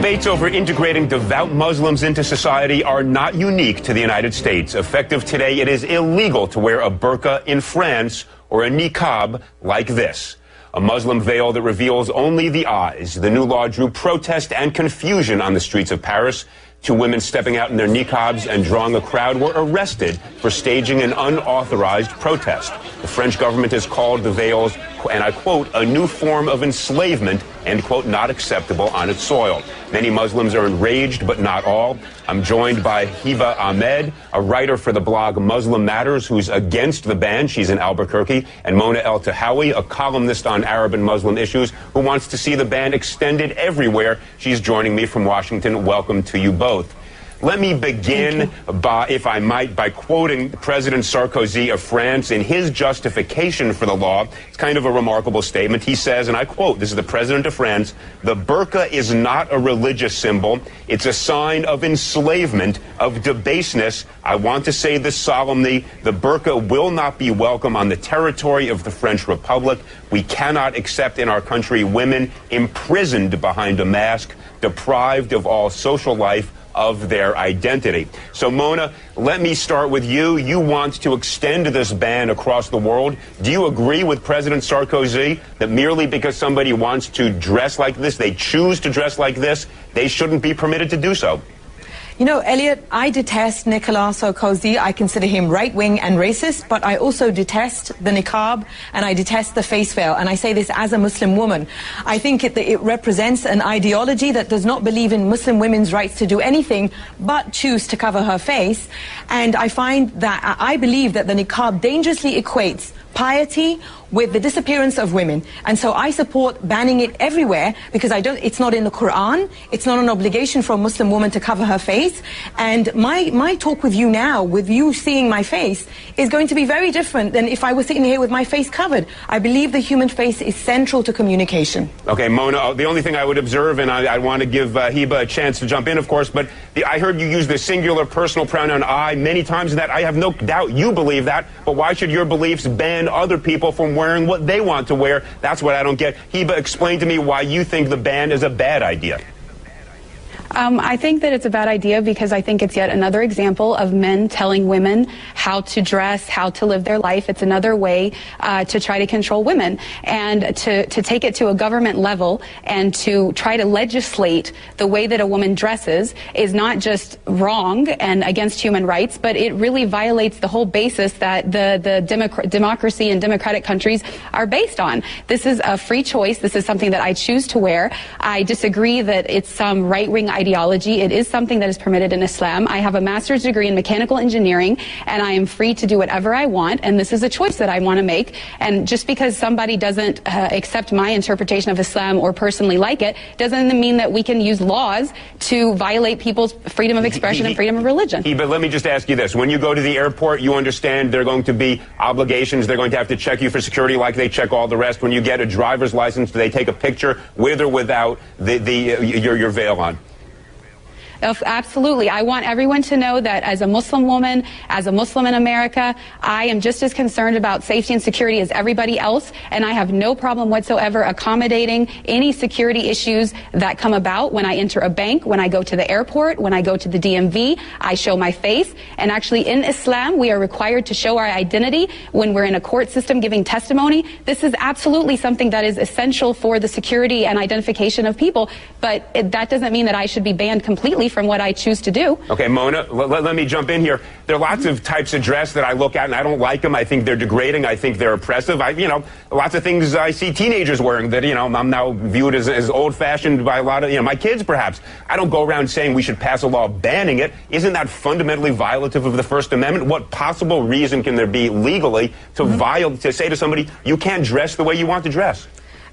Debates over integrating devout Muslims into society are not unique to the United States. Effective today, it is illegal to wear a burqa in France or a niqab like this. A Muslim veil that reveals only the eyes. The new law drew protest and confusion on the streets of Paris. Two women stepping out in their niqabs and drawing a crowd were arrested for staging an unauthorized protest. The French government has called the veils, and I quote, a new form of enslavement, end quote, not acceptable on its soil. Many Muslims are enraged, but not all. I'm joined by Hebah Ahmed, a writer for the blog Muslim Matters, who's against the ban. She's in Albuquerque. And Mona Eltahawy, a columnist on Arab and Muslim issues, who wants to see the ban extended everywhere. She's joining me from Washington. Welcome to you both. Let me begin by, if I might, by quoting President Sarkozy of France in his justification for the law. It's kind of a remarkable statement. He says, and I quote, this is the President of France, the burqa is not a religious symbol. It's a sign of enslavement, of debaseness. I want to say this solemnly. The burqa will not be welcome on the territory of the French Republic. We cannot accept in our country women imprisoned behind a mask, deprived of all social life, of their identity. So, Mona, let me start with you. You want to extend this ban across the world. Do you agree with President Sarkozy that merely because somebody wants to dress like this, they choose to dress like this, they shouldn't be permitted to do so? You know, Eliot, I detest Nicolas Sarkozy. I consider him right wing and racist, but I also detest the niqab and I detest the face veil. And I say this as a Muslim woman. I think it, it represents an ideology that does not believe in Muslim women's rights to do anything but choose to cover her face. And I find that I believe that the niqab dangerously equates piety with the disappearance of women. And so I support banning it everywhere because I don't, it's not in the Quran. It's not an obligation for a Muslim woman to cover her face. And my, my talk with you now, with you seeing my face, is going to be very different than if I was sitting here with my face covered. I believe the human face is central to communication. Okay, Mona, uh, the only thing I would observe, and I, I want to give uh, Hebah a chance to jump in, of course, but the, I heard you use the singular personal pronoun I many times, and that I have no doubt you believe that, but why should your beliefs ban other people from wearing what they want to wear. That's what I don't get. Hebah, explain to me why you think the ban is a bad idea. Um, I think that it's a bad idea because I think it's yet another example of men telling women how to dress, how to live their life. It's another way uh, to try to control women and to, to take it to a government level and to try to legislate the way that a woman dresses is not just wrong and against human rights, but it really violates the whole basis that the, the democ- democracy and democratic countries are based on. This is a free choice. This is something that I choose to wear. I disagree that it's some right-wing ideology. It is something that is permitted in Islam. I have a master's degree in mechanical engineering, and I am free to do whatever I want. And this is a choice that I want to make. And just because somebody doesn't uh, accept my interpretation of Islam or personally like it, doesn't mean that we can use laws to violate people's freedom of expression and freedom of religion. But let me just ask you this: When you go to the airport, you understand there are going to be obligations. They're going to have to check you for security, like they check all the rest. When you get a driver's license, do they take a picture with or without the, the uh, your your veil on? Absolutely. I want everyone to know that as a Muslim woman, as a Muslim in America, I am just as concerned about safety and security as everybody else, and I have no problem whatsoever accommodating any security issues that come about when I enter a bank, when I go to the airport, when I go to the DMV. I show my face, and actually in Islam, we are required to show our identity when we're in a court system giving testimony. This is absolutely something that is essential for the security and identification of people, but it, that doesn't mean that I should be banned completely from what I choose to do. Okay, Mona, let, let me jump in here. There are lots of types of dress that I look at and I don't like them. I think they're degrading. I think they're oppressive. I, you know, lots of things I see teenagers wearing that, you know, I'm now viewed as, as old fashioned by a lot of, you know, my kids perhaps. I don't go around saying we should pass a law banning it. Isn't that fundamentally violative of the First Amendment? What possible reason can there be legally to mm-hmm. violate, to say to somebody, you can't dress the way you want to dress?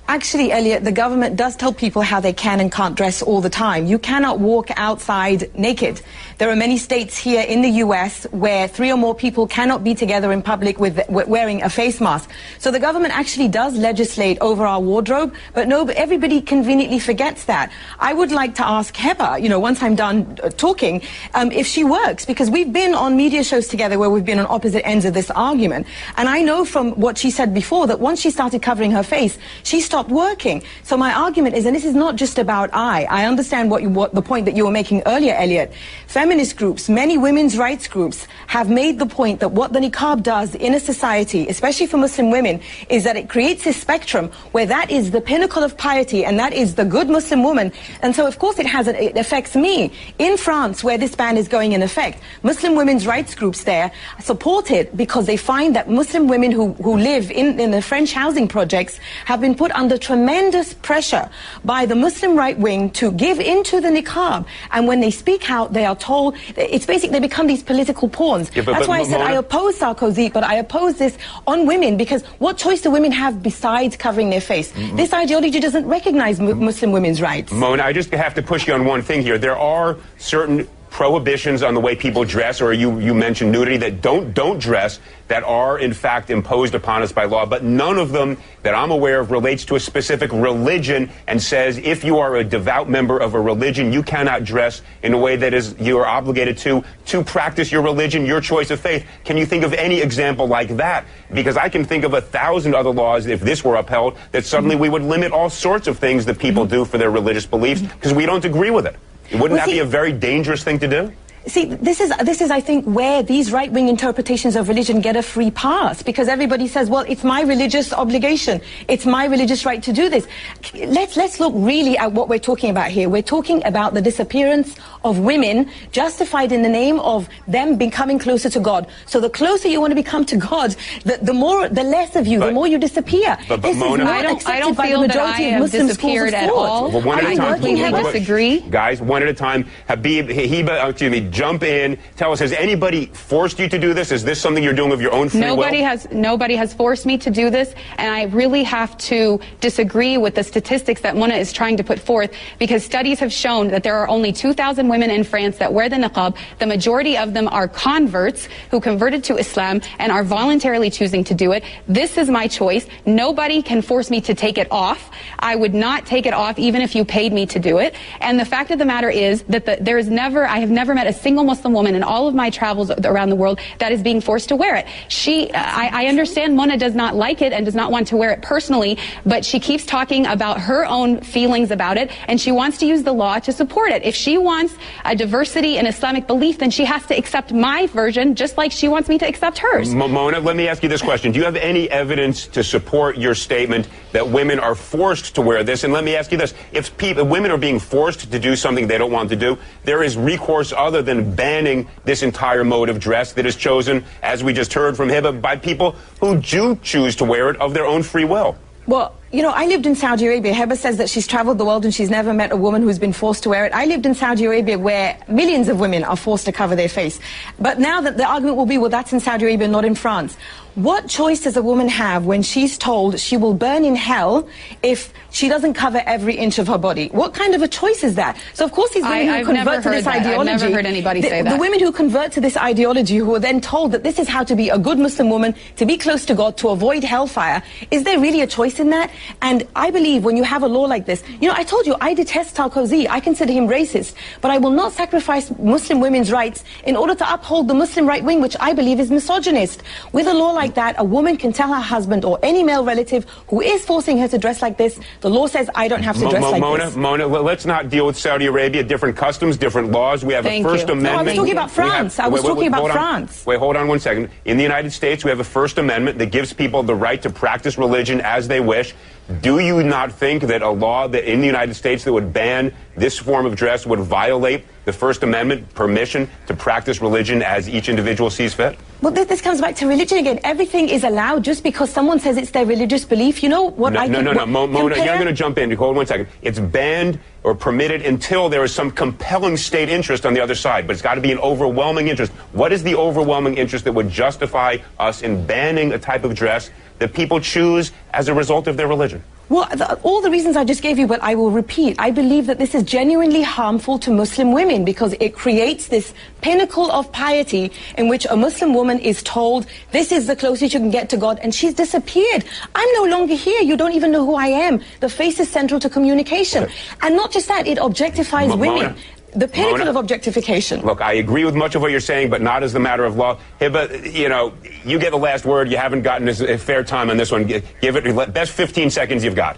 Actually, Eliot, the government does tell people how they can and can't dress all the time. You cannot walk outside naked. There are many states here in the U.S. where three or more people cannot be together in public with, wearing a face mask. So the government actually does legislate over our wardrobe, but no, everybody conveniently forgets that. I would like to ask Hebah, you know, once I'm done uh, talking, um, if she works, because we've been on media shows together where we've been on opposite ends of this argument. And I know from what she said before that once she started covering her face, she started stopped working. So my argument is, and this is not just about I. I understand what, you, what the point that you were making earlier, Eliot. Feminist groups, many women's rights groups, have made the point that what the niqab does in a society, especially for Muslim women, is that it creates a spectrum where that is the pinnacle of piety and that is the good Muslim woman. And so, of course, it has it affects me in France, where this ban is going in effect. Muslim women's rights groups there support it because they find that Muslim women who, who live in, in the French housing projects have been put under tremendous pressure by the Muslim right wing to give into the niqab. And when they speak out, they are told it's basically they become these political pawns. Yeah, but- That's but why I said Mona- I oppose Sarkozy, but I oppose this on women because what choice do women have besides covering their face? This ideology doesn't recognize mu- Muslim women's rights. Mona, I just have to push you on one thing here. There are certain prohibitions on the way people dress, or you, you mentioned nudity that don't don't dress that are in fact imposed upon us by law, but none of them that I'm aware of relates to a specific religion and says if you are a devout member of a religion, you cannot dress in a way that is you are obligated to to practice your religion, your choice of faith. Can you think of any example like that? Because I can think of a thousand other laws if this were upheld that suddenly we would limit all sorts of things that people mm-hmm. do for their religious beliefs because we don't agree with it. Wouldn't Well, that be a very dangerous thing to do? See, this is this is, I think, where these right-wing interpretations of religion get a free pass because everybody says, "Well, it's my religious obligation. It's my religious right to do this." Let's let's look really at what we're talking about here. We're talking about the disappearance of women, justified in the name of them becoming closer to God. So the closer you want to become to God, the, the more, the less of you, the more you disappear. but- but this Mona- is not I don't, I accepted don't by the feel that majority I of have Muslim schools of disappeared at all. Well, one at I a time. completely Wait, wait, disagree. Guys, one at a time. Habib, Hebah, excuse me, jump in. Tell us, has anybody forced you to do this? Is this something you're doing of your own free Nobody will? has nobody has forced me to do this, and I really have to disagree with the statistics that Mona is trying to put forth because studies have shown that there are only 2,000 women in France that wear the niqab. The majority of them are converts who converted to Islam and are voluntarily choosing to do it. This is my choice. Nobody can force me to take it off. I would not take it off even if you paid me to do it. And the fact of the matter is that the, there is never, I have never met a single Muslim woman in all of my travels around the world that is being forced to wear it. She, I, I understand Mona does not like it and does not want to wear it personally, but she keeps talking about her own feelings about it and she wants to use the law to support it. If she wants a diversity in Islamic belief, then she has to accept my version just like she wants me to accept hers. M- Mona, let me ask you this question. Do you have any evidence to support your statement that women are forced to wear this? And let me ask you this. If people, women are being forced to do something they don't want to do, there is recourse other than banning this entire mode of dress that is chosen, as we just heard from Hebah, by people who do choose to wear it of their own free will. Well, you know, I lived in Saudi Arabia. Hebah says that she's traveled the world and she's never met a woman who's been forced to wear it. I lived in Saudi Arabia where millions of women are forced to cover their face. But now that the argument will be, well, that's in Saudi Arabia, not in France. What choice does a woman have when she's told she will burn in hell if she doesn't cover every inch of her body? What kind of a choice is that? So, of course, these I- women who I've convert to this that. I've ideology. never heard anybody the, say The women who convert to this ideology, who are then told that this is how to be a good Muslim woman, to be close to God, to avoid hellfire, is there really a choice in that? And I believe when you have a law like this, you know, I told you, I detest Sarkozy. I consider him racist. But I will not sacrifice Muslim women's rights in order to uphold the Muslim right wing, which I believe is misogynist. With a law like that, a woman can tell her husband or any male relative who is forcing her to dress like this, the law says I don't have to dress Mo- like Mona, this. Mona, let's not deal with Saudi Arabia. Different customs, different laws. We have Thank a First you. No, I was talking about We have- France. I was wait, talking wait, about hold on. France. Wait, hold on one second. In the United States, we have a First Amendment that gives people the right to practice religion as they wish. Do you not think that a law that in the United States that would ban this form of dress would violate the First Amendment permission to practice religion as each individual sees fit? Well, this, this comes back to religion again. Everything is allowed just because someone says it's their religious belief. You know what No, I no, no, no. Mo- Mona, compare- you're going to jump in. Hold one second. It's banned or permitted until there is some compelling state interest on the other side, but it's got to be an overwhelming interest. What is the overwhelming interest that would justify us in banning a type of dress that people choose as a result of their religion? Well, the, all the reasons I just gave you, but I will repeat. I believe that this is genuinely harmful to Muslim women because it creates this pinnacle of piety in which a Muslim woman is told, this is the closest you can get to God, and she's disappeared. I'm no longer here. You don't even know who I am. The face is central to communication. And not just that, it objectifies women. The pinnacle Mona. of objectification. Look, I agree with much of what you're saying, but not as the matter of law. Hebah, you know, you get the last word. You haven't gotten a a fair time on this one. Give it best 15 seconds you've got.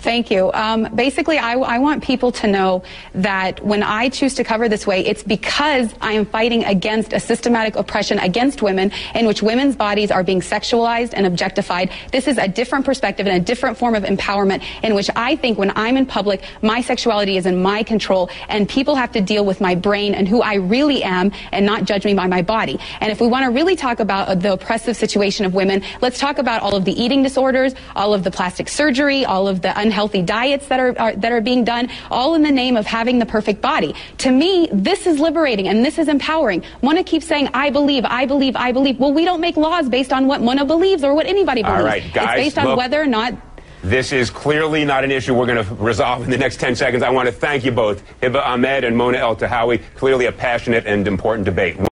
Thank you. Um, basically, I, I, want people to know that when I choose to cover this way, it's because I am fighting against a systematic oppression against women in which women's bodies are being sexualized and objectified. This is a different perspective and a different form of empowerment in which I think when I'm in public, my sexuality is in my control and people have to deal with my brain and who I really am and not judge me by my body. And if we want to really talk about the oppressive situation of women, let's talk about all of the eating disorders, all of the plastic surgery, all of the unhealthy diets that are, are, that are being done, all in the name of having the perfect body. To me, this is liberating and this is empowering. Mona keeps saying, I believe, I believe, I believe. Well, we don't make laws based on what Mona believes or what anybody believes. All right, guys, it's based on look, whether or not this is clearly not an issue we're going to resolve in the next 10 seconds. I want to thank you both, Hebah Ahmed and Mona El Eltahawy. Clearly a passionate and important debate.